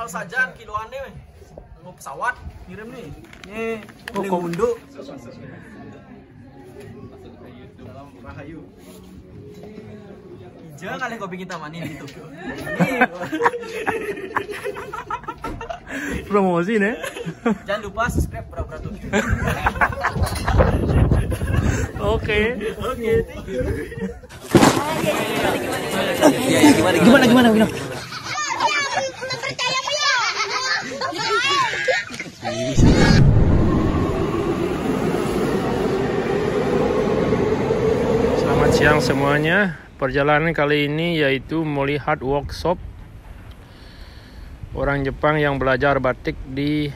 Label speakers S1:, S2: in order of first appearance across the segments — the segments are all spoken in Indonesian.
S1: Mahal saja kiloannya weh. Mau pesawat kirim nih. Nih,
S2: Oh,
S1: beli
S2: kok-
S1: unduk. Jangan kali kopi kita manin di Tokyo. Nih,
S2: Promosi nih.
S1: jangan lupa subscribe pura-pura Tokyo.
S2: Oke.
S1: Oke.
S2: Gimana gimana gimana? Siang semuanya. Perjalanan kali ini yaitu melihat workshop orang Jepang yang belajar batik di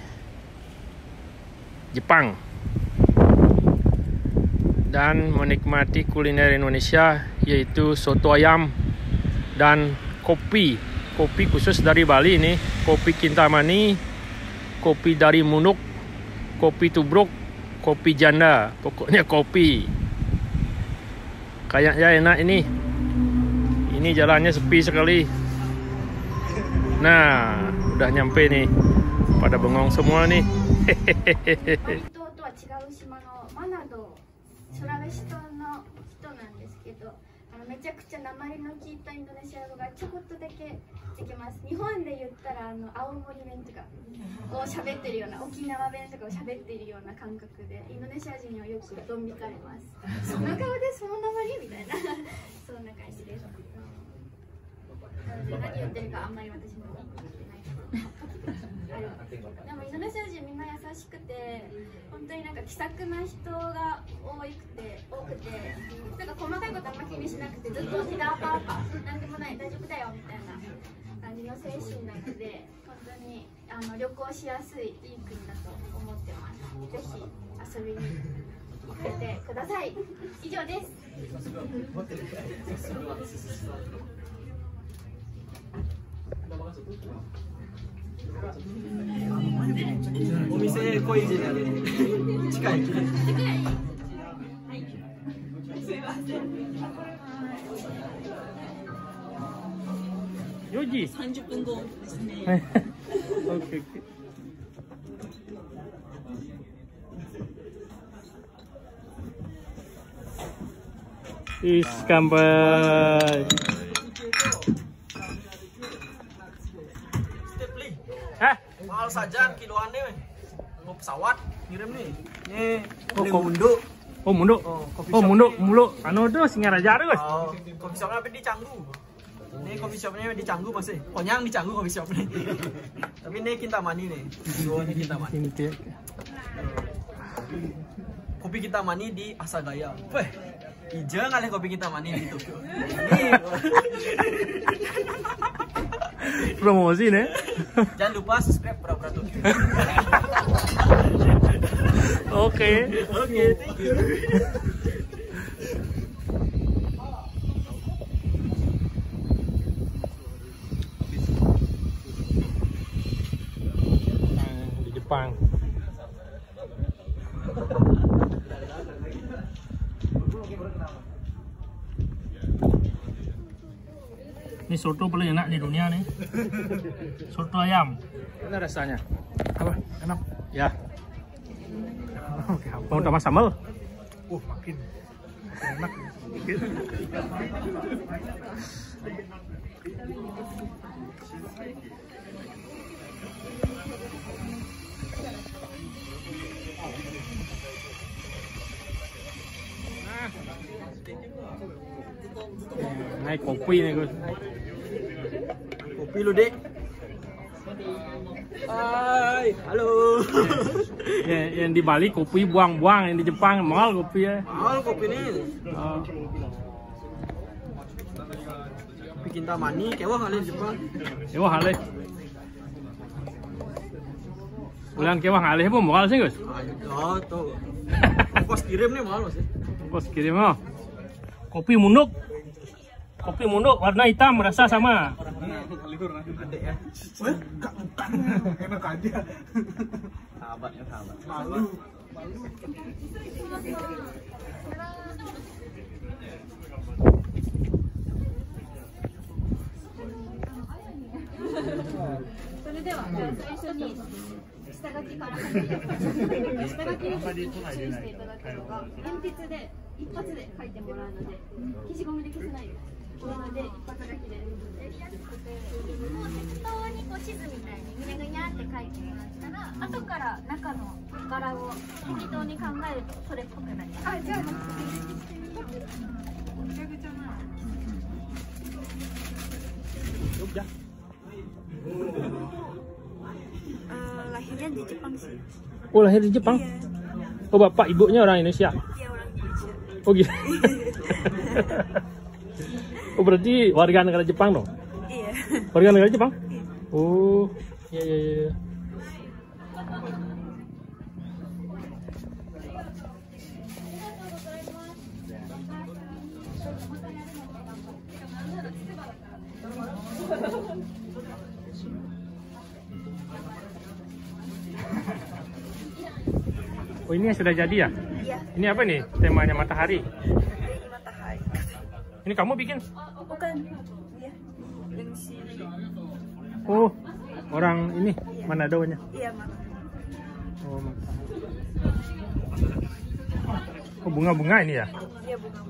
S2: Jepang dan menikmati kuliner Indonesia yaitu soto ayam dan kopi. Kopi khusus dari Bali ini, kopi Kintamani, kopi dari Munuk, kopi Tubruk, kopi janda. Pokoknya kopi Kayaknya enak ini. Ini jalannya sepi sekali. Nah, udah nyampe nih. Pada bengong semua nih.
S3: 東とは違う島のマナドソラベシ島の人なんですけどあのめちゃくちゃ鉛の効いたインドネシア語がちょこっとだけ できます。日本で言ったらあの青森弁とかを喋ってるような沖縄弁とかを喋ってるような感覚でインドネシア人にはよくドン引かれます。その顔でその鉛みたいなそんな感じです。なので何言ってるかあんまり私も分かってないでもインドネシア人みんな優しくて本当になんか気さくな人が多くて多くてなんか細かいことあんま気にしなくてずっと「ひだパーパーなんでもない大丈夫だよ」みたいな感じの精神なので本当にあの旅行しやすいいい国だと思ってますぜひ遊びに来てください以上です
S1: お店濃い字である。近い。
S4: 30분 동
S2: 오케이 오케이
S1: Mahal saja kiloan deh. Mau pesawat ngirim nih. Nih,
S2: oh,
S1: munduk.
S2: Oh munduk.
S1: Oh,
S2: oh
S1: munduk,
S2: munduk. Anu tuh singar aja terus.
S1: Oh, kopi shopnya apa di Canggu? Ini coffee shopnya di Canggu masih. Konyang di Canggu coffee shop nih. Tapi ini Kintamani nih. Oh, ini Kintamani.
S2: Ini dia.
S1: Kopi Kintamani di Asagaya. Weh, ijeng kali kopi Kintamani di Tokyo. Nih,
S2: Promosi nih.
S1: jangan lupa subscribe pura-pura Tokyo.
S2: Oke.
S1: Oke, thank you.
S2: Ini soto paling enak di dunia nih. Soto ayam. Gimana rasanya?
S1: Apa? Enak.
S2: Ya. Mau tambah sambal?
S1: Uh, makin enak.
S2: Naik kopi nih Gus.
S1: Kopi lu, Dek. Hai, halo.
S2: Yang, yang di Bali kopi buang-buang, yang di Jepang mahal kopi ya.
S1: Mahal kopi nih.
S2: Oh.
S1: Kopi Kintamani, kewah kali di Jepang.
S2: Ya wah hale. Ulang kewah ngalih pun moral sih Gus.
S1: Oh, tuh. Ongkos kirim nih mahal sih.
S2: Ongkos kirim oh. Kopi munuk. Kopi munuk warna hitam rasa sama.
S1: Adek ya.
S5: enak aja
S1: Sahabatnya sahabat.
S5: malu
S3: それではじゃあ最初に下書きから下書きに注意していただくのが鉛筆で一発で書いてもらうので消しゴムで消せないですなので一発書きでやりやすくてもう適当にこう地図みたいにぐにゃぐにゃって書いてもらったら後から中の柄を適当に考えるとそれっぽくなりますあじゃあぐちゃぐちゃな
S4: Eh, lahirnya di Jepang sih.
S2: Oh lahir di Jepang. Oh bapak ibunya orang Indonesia.
S4: Iya orang Indonesia.
S2: Oh gitu. Oh berarti warga negara Jepang dong?
S4: Iya.
S2: Warga negara Jepang? Oh, iya iya iya. Oh ini yang sudah jadi ya?
S4: Iya.
S2: Ini apa nih temanya matahari.
S4: Ini
S2: kamu bikin?
S4: Bukan. Iya. Yang si.
S2: Oh, orang ini Manado-nya.
S4: Iya mak.
S2: Oh, matahari. Oh, bunga-bunga ini ya?
S4: Iya bunga.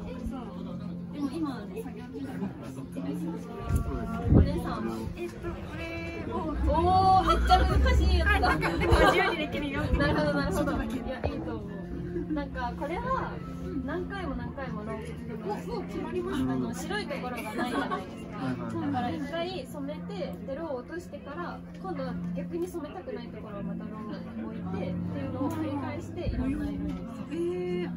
S3: でも今作業中だお姉さんえっとこれをおおめっちゃ難しいやつだでも自由にできるよなるほどなるほどいやいいと思うなんかこれは 何回も何回もロープしてもう決まりましたあの白いところがないじゃないですかだから一回染めてでローを落としてから今度は逆に染めたくないところをまたローを置いてっていうのを繰り返していろんな色にするえー、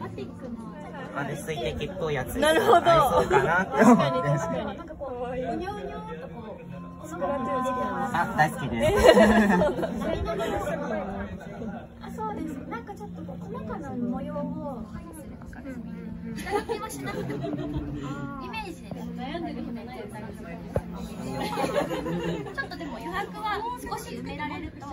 S3: バティックの
S6: あれ水滴っぽいやつ
S4: なるほど
S6: 合いそうかなって思って
S3: なんかこう、うにょうにょとこう、
S6: あ大好きです、
S3: かちょっとこう細かな模様を配するとかですね。下書きはしなくても、イメージで悩んでる人がいたりとかちょっとでも余白は少し埋められると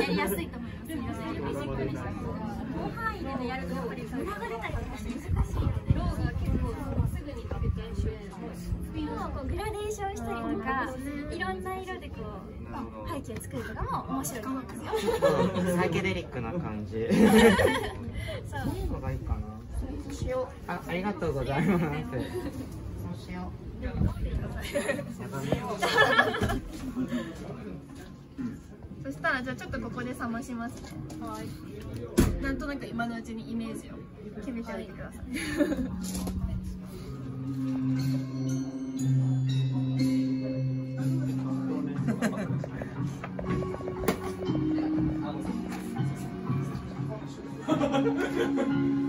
S3: やりやすいと思います。寄せる短いした方が広範囲でやるとやっぱりムラが出たりとかして難しいこうグラデーションしたりとか、いろんな色でこう背景作るとかも面白いと思いますよ。
S6: サイケデリックな感じ。
S3: そう。
S6: のがいいかな。あありがとうございます。そうしよ
S7: そしたらじゃあちょっとここで冷まします。ね。なんとなく今のうちにイメージを決めておいてください。
S3: ハハハハ!